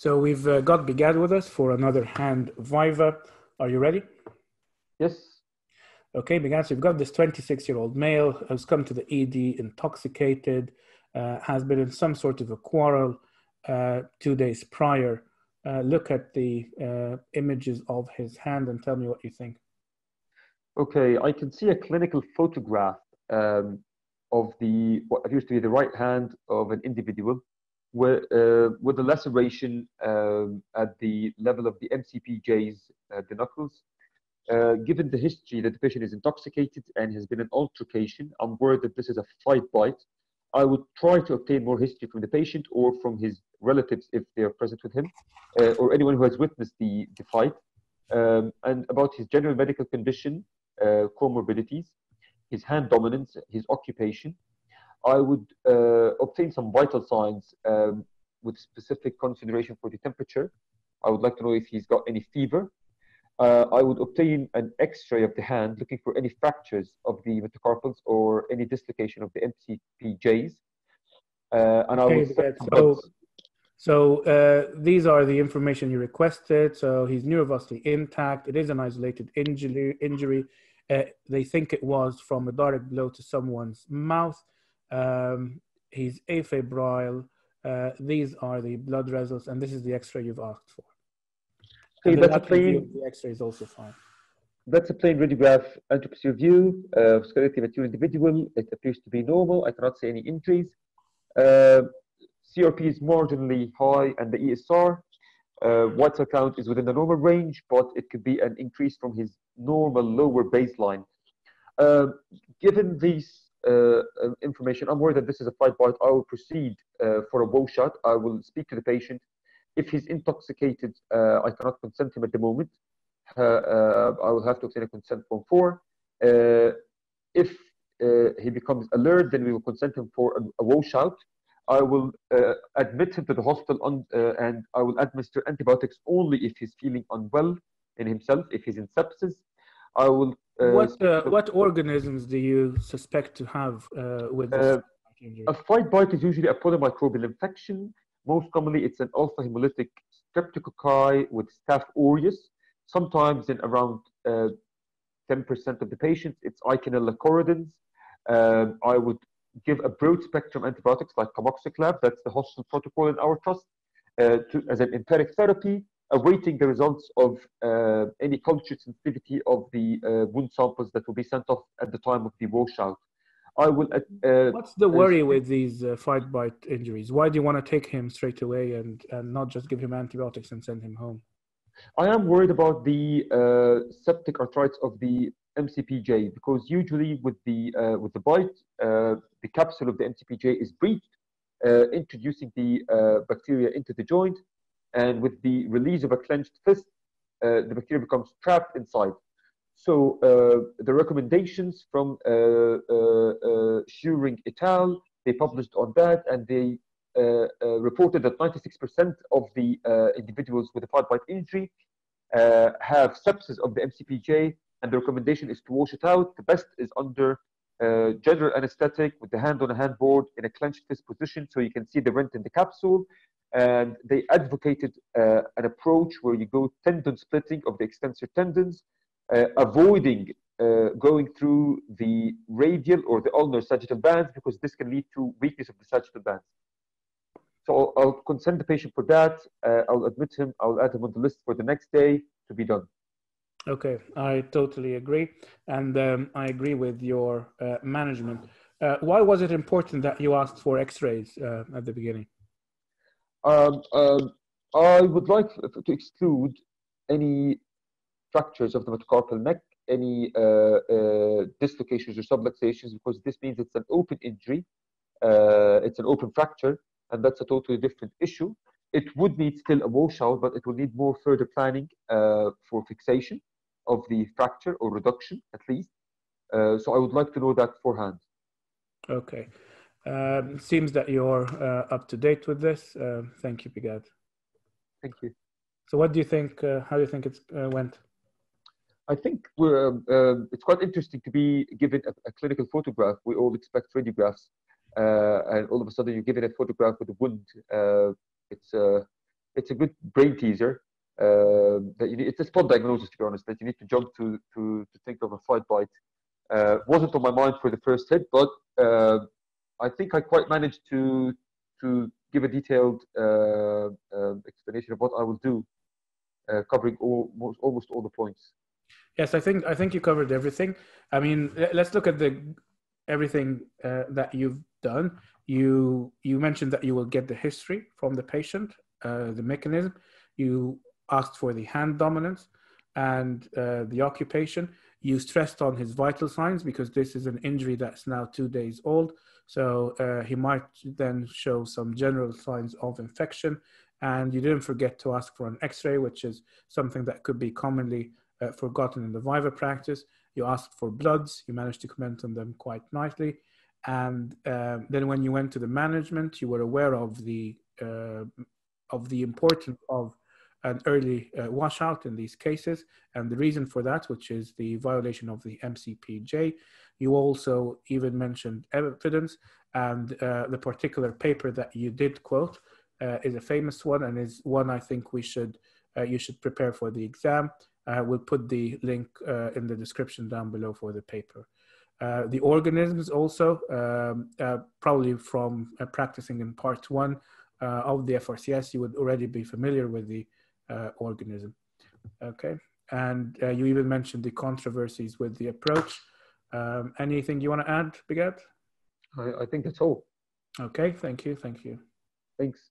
So we've uh, got Bigad with us for another hand Viva. Are you ready? Yes. Okay, Bigad, so you've got this 26 year old male who's come to the ED intoxicated, uh, has been in some sort of a quarrel uh, two days prior. Uh, look at the uh, images of his hand and tell me what you think. Okay, I can see a clinical photograph um, of the what appears to be the right hand of an individual with, uh, with a laceration um, at the level of the MCPJ's uh, the knuckles. Uh, given the history that the patient is intoxicated and has been an altercation, I'm worried that this is a fight bite. I would try to obtain more history from the patient or from his relatives if they are present with him, uh, or anyone who has witnessed the, the fight, um, and about his general medical condition, uh, comorbidities, his hand dominance, his occupation. I would uh, obtain some vital signs um, with specific consideration for the temperature. I would like to know if he's got any fever. Uh, I would obtain an X-ray of the hand, looking for any fractures of the metacarpals or any dislocation of the MCPJs. Uh, and I Okay, so, so uh, these are the information you requested. So he's neurovascularly intact. It is an isolated injury. Injury. Uh, they think it was from a direct blow to someone's mouth. Um, he's afebrile. Uh, these are the blood results, and this is the X-ray you've asked for. Okay, the that's a plain, the X-ray is also fine. that's a plain radiograph anteposterior view of skeletal mature individual. It appears to be normal. I cannot see any injuries. Uh, CRP is marginally high, and the ESR uh, white cell count is within the normal range, but it could be an increase from his normal lower baseline. Uh, given these uh, uh, information, I'm worried that this is a fight bite. I will proceed uh, for a washout. I will speak to the patient. If he's intoxicated, uh, I cannot consent him at the moment. Uh, uh, I will have to obtain a consent form for. Uh, if uh, he becomes alert, then we will consent him for a, a washout. I will uh, admit him to the hospital on, uh, and I will administer antibiotics only if he's feeling unwell in himself, if he's in sepsis. I will. Uh, what uh, what organisms do you suspect to have uh, with this? A fight bite is usually a polymicrobial infection. Most commonly, it's an alpha hemolytic streptococci with Staph aureus. Sometimes, in around uh, 10% of the patients, it's Eikenella corrodens. Um, I would give a broad spectrum antibiotics like co-amoxiclav, that's the hospital protocol in our trust, uh, to, as an empiric therapy, awaiting the results of uh, any culture sensitivity of the uh, wound samples that will be sent off at the time of the washout. I will. Uh, What's the worry with these uh, fight bite injuries? Why do you want to take him straight away and, and not just give him antibiotics and send him home? I am worried about the uh, septic arthritis of the MCPJ because usually with the uh, with the bite, uh, the capsule of the MCPJ is breached, uh, introducing the uh, bacteria into the joint, and with the release of a clenched fist, uh, the bacteria becomes trapped inside. So uh, the recommendations from uh, uh, uh, Shewring et al. They published on that, and they uh, uh, reported that 96% of the individuals with a fight bite injury have sepsis of the MCPJ, and the recommendation is to wash it out. The best is under uh, general anesthetic with the hand on a handboard in a clenched fist position, so you can see the rent in the capsule. And they advocated uh, an approach where you go tendon splitting of the extensor tendons, uh, avoiding uh, going through the radial or the ulnar sagittal bands because this can lead to weakness of the sagittal bands. So I'll, I'll consent the patient for that. Uh, I'll admit him. I'll add him on the list for the next day to be done. Okay, I totally agree. And um, I agree with your uh, management. Uh, why was it important that you asked for x rays uh, at the beginning? Um, um, I would like to exclude any fractures of the metacarpal neck, any uh, uh, dislocations or subluxations, because this means it's an open injury, uh, it's an open fracture, and that's a totally different issue. It would need still a washout, but it will need more further planning uh, for fixation of the fracture or reduction, at least. Uh, so I would like to know that beforehand. Okay. Um, seems that you're uh, up to date with this. Uh, thank you, Bigad. Thank you. So, what do you think? Uh, how do you think it uh, went? I think we're, um, um, it's quite interesting to be given a, a clinical photograph. We all expect radiographs, uh, and all of a sudden you're given a photograph with a wound. Uh, it's uh, it's a good brain teaser. Uh, that you need, it's a spot diagnosis, to be honest, that you need to jump to to, to think of a fight bite. Uh, wasn't on my mind for the first hit, but uh, I think I quite managed to to give a detailed uh, uh, explanation of what I will do, uh, covering all, most, almost all the points. Yes, I think I think you covered everything. I mean, let's look at the everything uh, that you've done. You you mentioned that you will get the history from the patient, uh, the mechanism. You asked for the hand dominance and uh, the occupation. You stressed on his vital signs because this is an injury that's now two days old. So uh, he might then show some general signs of infection. And you didn't forget to ask for an X-ray, which is something that could be commonly uh, forgotten in the Viva practice. You asked for bloods. You managed to comment on them quite nicely. And uh, then when you went to the management, you were aware of the uh, of the importance of an early uh, washout in these cases, and the reason for that, which is the violation of the MCPJ. You also even mentioned evidence, and uh, the particular paper that you did quote uh, is a famous one and is one I think we should uh, you should prepare for the exam. Uh, we'll put the link uh, in the description down below for the paper. Uh, the organisms also, um, probably from practicing in part one of the FRCS, you would already be familiar with the organism. Okay, and you even mentioned the controversies with the approach. Um, anything you want to add, Bigat? I, I think that's all. Okay, thank you, thank you. Thanks.